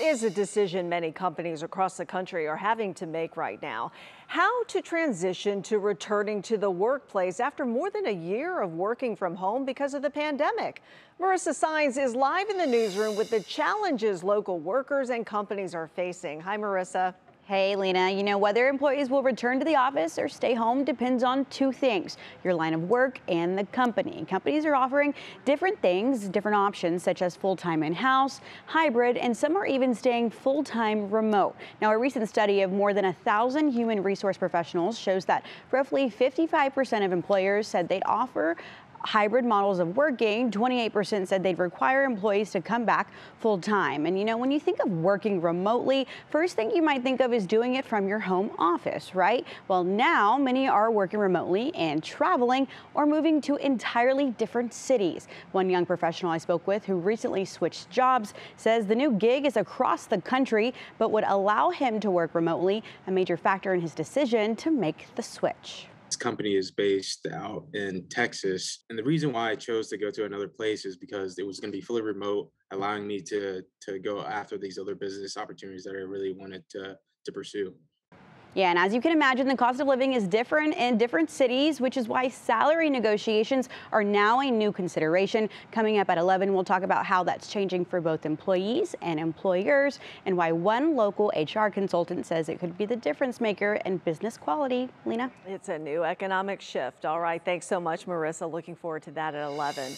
Is a decision many companies across the country are having to make right now. How to transition to returning to the workplace after more than a year of working from home because of the pandemic. Marissa Saenz is live in the newsroom with the challenges local workers and companies are facing. Hi, Marissa. Hey, Lena. You know, whether employees will return to the office or stay home depends on two things your line of work and the company. Companies are offering different things, different options, such as full time in house, hybrid, and some are even staying full time remote. Now, a recent study of more than a thousand human resource professionals shows that roughly 55% of employers said they'd offer hybrid models of working, 28% said they'd require employees to come back full time. And you know, when you think of working remotely, first thing you might think of is doing it from your home office, right? Well, now many are working remotely and traveling or moving to entirely different cities. One young professional I spoke with who recently switched jobs says the new gig is across the country, but would allow him to work remotely, a major factor in his decision to make the switch company is based out in Texas. And the reason why I chose to go to another place is because it was going to be fully remote, allowing me to to go after these other business opportunities that I really wanted to to pursue. Yeah, and as you can imagine, the cost of living is different in different cities, which is why salary negotiations are now a new consideration. Coming up at 11, we'll talk about how that's changing for both employees and employers and why one local HR consultant says it could be the difference maker in business quality. Lena? It's a new economic shift. All right. Thanks so much, Marissa. Looking forward to that at 11.